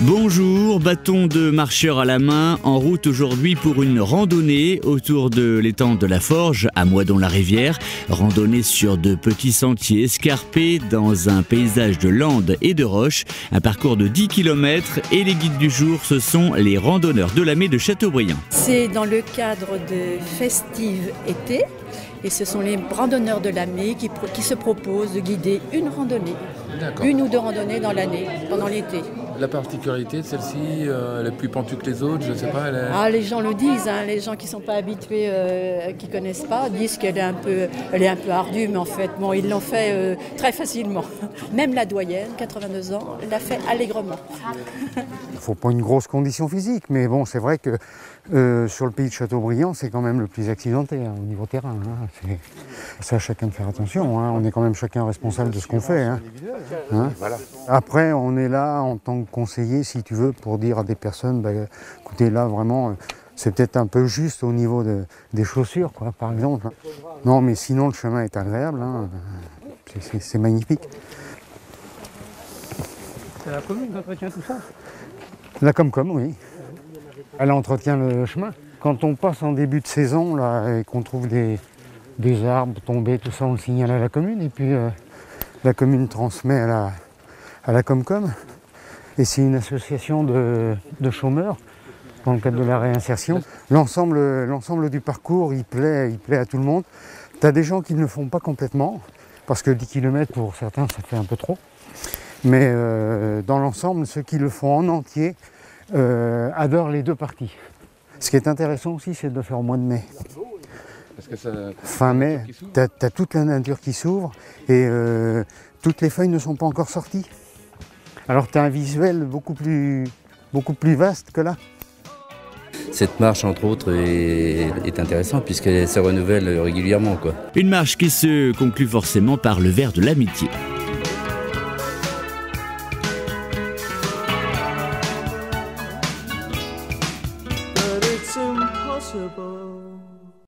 Bonjour, bâton de marcheur à la main, en route aujourd'hui pour une randonnée autour de l'étang de la Forge à Moidon-la-Rivière. Randonnée sur de petits sentiers escarpés dans un paysage de landes et de roches. Un parcours de 10 km et les guides du jour, ce sont les randonneurs de la Mée de Châteaubriand. C'est dans le cadre de Festive été et ce sont les randonneurs de la Mée qui, se proposent de guider une randonnée, D'accord. une ou deux randonnées dans l'année, pendant l'été. La particularité de celle-ci, euh, elle est plus pentue que les autres, je sais pas. Elle est... Ah, les gens le disent, hein, les gens qui ne sont pas habitués, euh, qui ne connaissent pas, disent qu'elle est, un peu, elle est un peu ardue, mais en fait, bon, ils l'ont fait euh, très facilement. Même la doyenne, 82 ans, l'a fait allègrement. Il faut pas une grosse condition physique, mais bon, c'est vrai que euh, sur le pays de Châteaubriand, c'est quand même le plus accidenté hein, au niveau terrain. hein. C'est- Ça, chacun de faire attention. hein. On est quand même chacun responsable de ce qu'on fait. hein. Hein Après, on est là en tant que conseiller, si tu veux, pour dire à des personnes, bah, écoutez, là, vraiment, euh, c'est peut-être un peu juste au niveau de- des chaussures, quoi, par exemple. Non, mais sinon, le chemin est agréable. hein. C'est magnifique. C'est la commune qui entretient tout ça La Comcom, oui. Elle entretient le chemin. Quand on passe en début de saison là, et qu'on trouve des, des arbres tombés, tout ça, on le signale à la commune. Et puis euh, la commune transmet à la, à la Comcom. Et c'est une association de, de chômeurs dans le cadre de la réinsertion. L'ensemble, du parcours, il plaît, il plaît à tout le monde. Tu as des gens qui ne le font pas complètement, parce que 10 km pour certains, ça fait un peu trop. Mais euh, dans l'ensemble, ceux qui le font en entier euh, adorent les deux parties. Ce qui est intéressant aussi, c'est de le faire au mois de mai. Parce que ça... Fin mai, tu as, toute la nature qui s'ouvre et euh, toutes les feuilles ne sont pas encore sorties. Alors tu as un visuel beaucoup plus, beaucoup plus vaste que là. Cette marche, entre autres, est, est intéressante puisqu'elle se renouvelle régulièrement. Quoi. Une marche qui se conclut forcément par le verre de l'amitié. but it's impossible.